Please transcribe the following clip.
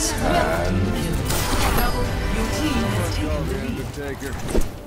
Double, Your team has taken the lead.